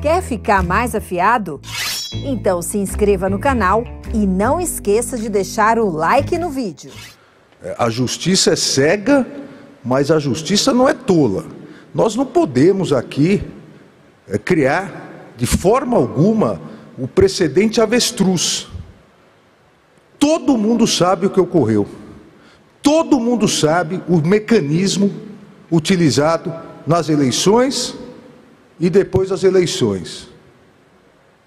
Quer ficar mais afiado? Então se inscreva no canal e não esqueça de deixar o like no vídeo. A justiça é cega, mas a justiça não é tola. Nós não podemos aqui é, criar de forma alguma o precedente avestruz. Todo mundo sabe o que ocorreu. Todo mundo sabe o mecanismo utilizado nas eleições e depois das eleições.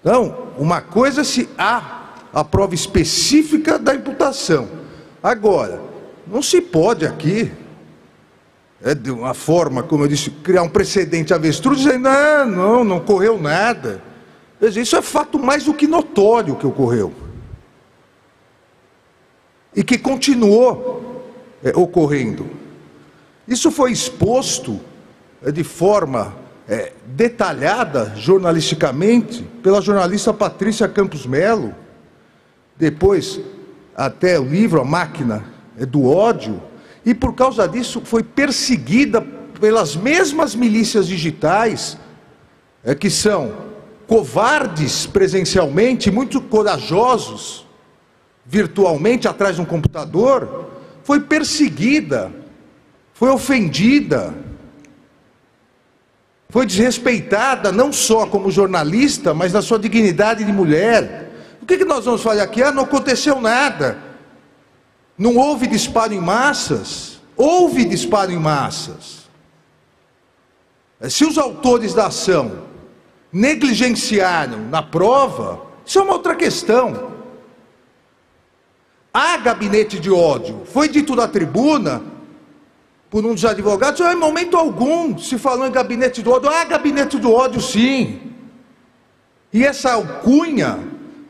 Então, uma coisa é se há a prova específica da imputação. Agora, não se pode aqui, é, de uma forma, como eu disse, criar um precedente avestruz dizendo, não, não, não ocorreu nada. Isso é fato mais do que notório que ocorreu e que continuou é, ocorrendo. Isso foi exposto é, de forma é, detalhada jornalisticamente pela jornalista Patrícia Campos Melo, depois até o livro A Máquina é, do Ódio, e por causa disso foi perseguida pelas mesmas milícias digitais, é, que são covardes presencialmente, muito corajosos virtualmente atrás de um computador, foi perseguida, foi ofendida, foi desrespeitada, não só como jornalista, mas na sua dignidade de mulher. O que, que nós vamos fazer aqui? Ah, não aconteceu nada. Não houve disparo em massas? Houve disparo em massas. Se os autores da ação negligenciaram na prova, isso é uma outra questão. Há gabinete de ódio. Foi dito na tribuna, por um dos advogados, em momento algum se falou em gabinete do ódio. Há gabinete do ódio, sim. E essa alcunha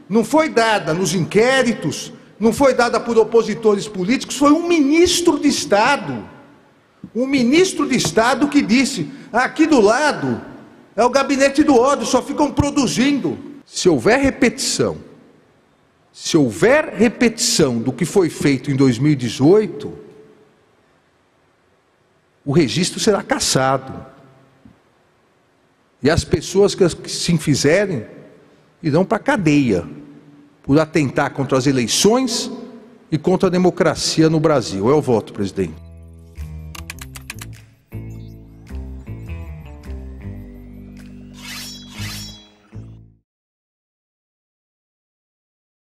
não foi dada nos inquéritos, não foi dada por opositores políticos, foi um ministro de Estado. Um ministro de Estado que disse: aqui do lado é o gabinete do ódio, só ficam produzindo. Se houver repetição se houver repetição do que foi feito em 2018, o registro será cassado. E as pessoas que se fizerem irão para a cadeia por atentar contra as eleições e contra a democracia no Brasil. É o voto, presidente.